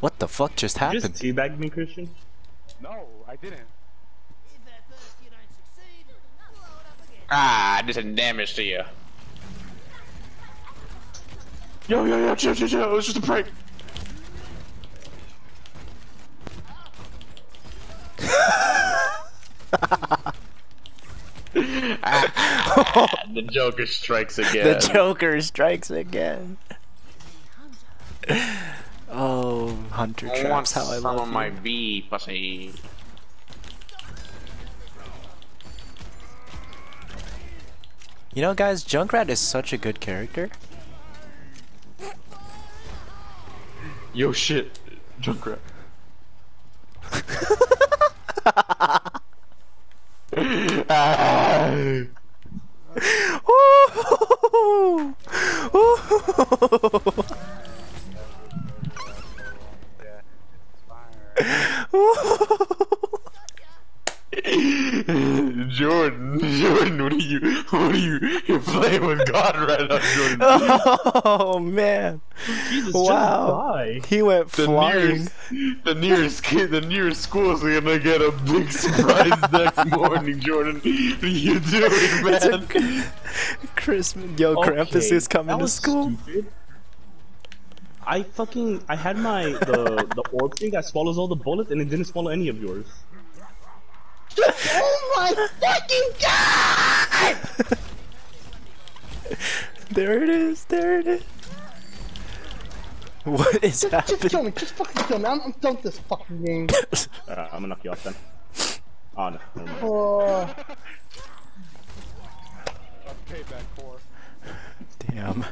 What the fuck just You happened? just teabagged me, Christian? No, I didn't. Ah, I did some damage to you. Yo, yo, yo, chill, chill, chill. It was just a prank. the Joker strikes again. The Joker strikes again. Oh, Hunter I traps how I some love of you. my V, pussy. You know, guys, Junkrat is such a good character. Yo, shit. Junkrat. Woo! Woo! Jordan, Jordan, what are you, what are you, you're playing with God right now, Jordan. oh man! Jesus, Wow. He went The flying. nearest, the nearest kid, the nearest school's gonna get a big surprise next morning, Jordan. What are you doing, It's a man? Christmas. Yo, Krampus is coming that to school. stupid. I fucking I had my the the orb thing that swallows all the bullets and it didn't swallow any of yours. My fucking god! There it is. There it is. What is Just happening? kill me, just fucking kill me. I'm, I'm done with this fucking game. Alright, uh, I'm gonna knock you off then. Oh no. never mind. Oh, Payback four. Damn.